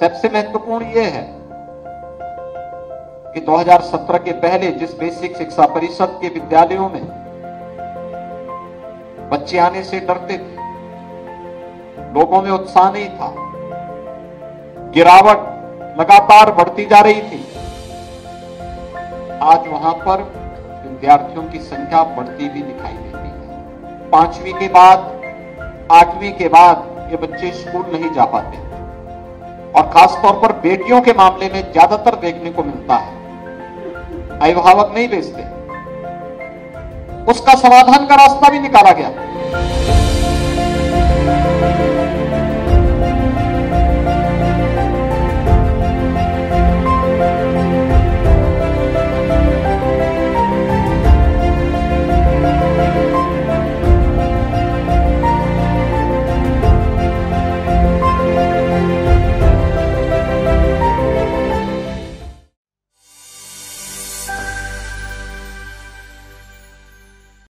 सबसे महत्वपूर्ण यह है कि 2017 के पहले जिस बेसिक शिक्षा परिषद के विद्यालयों में बच्चे आने से डरते थे, लोगों में उत्साह नहीं था, गिरावट लगातार बढ़ती जा रही थी, आज वहाँ पर विद्यार्थियों की संख्या बढ़ती भी दिखाई देती है। पांचवी के बाद, आठवीं के बाद ये बच्चे स्कूल नहीं जा पाते। और खासतौर पर बेटियों के मामले में ज़्यादातर देखने को मिलता है। अभिभावक नहीं बेचते। उसका समाधान का रास्ता भी निकाला गया।